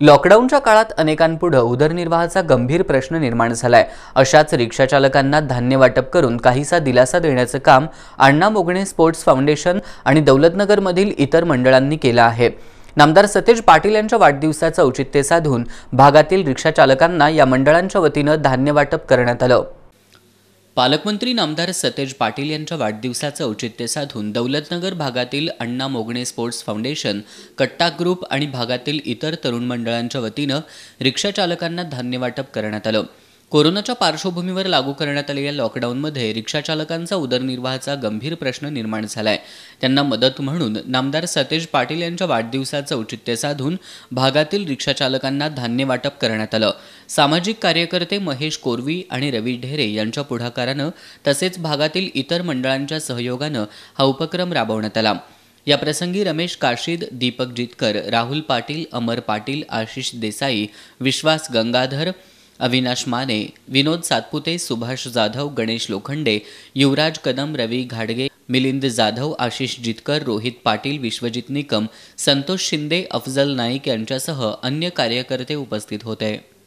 लॉकडाऊनच्या काळात अनेकांपुढं उदरनिर्वाहाचा गंभीर प्रश्न निर्माण झालाय. अशाच रिक्षाचालकांना धान्य वाटप करून काहीसा दिलासा देण्याचं काम अण्णा मोगणे स्पोर्ट्स फाउंडेशन आणि दौलतनगरमधील इतर मंडळांनी केलं आहे. नामदार सतेज पाटील यांच्या वाढदिवसाचं औचित्य साधून भागातील रिक्षाचालकांना या मंडळांच्या वतीनं धान्य वाटप करण्यात आलं. पालकमंत्री नामदार सतेज पाटील यांच्या वाढदिवसाचं औचित्य साधून दौलतनगर भागातील Anna Mogane sports foundation Katta group आणि भागातील इतर तरुण मंडळांच्या वतीनं रिक्षाचालकांना धान्य वाटप करण्यात आलं. कोरोनाच्या पार्श्वभूमीवर लागू करण्यात आलेल्या लॉकडाऊनमध्ये रिक्षाचालकांचा उदरनिर्वाहाचा गंभीर प्रश्न निर्माण झालाय. त्यांना मदत म्हणून नामदार सतेज पाटील यांच्या वाढदिवसाचं औचित्य साधून भागातील रिक्षाचालकांना धान्य वाटप करण्यात आलं. सामाजिक कार्यकर्ते महेश कोरवी आणि रवी ढेरे यांच्या पुढाकारानं तसेच भागातील इतर मंडळांच्या सहयोगानं हा उपक्रम राबवण्यात आला. याप्रसंगी रमेश काशीद दीपक जितकर राहुल पाटील अमर पाटील आशिष देसाई विश्वास गंगाधर अविनाश माने विनोद सातपुते सुभाष जाधव गणेश लोखंडे युवराज कदम रवी घाडगे मिलिंद जाधव आशिष जितकर रोहित पाटील विश्वजित निकम संतोष शिंदे अफजल नाईक यांच्यासह अन्य कार्यकर्ते उपस्थित होते.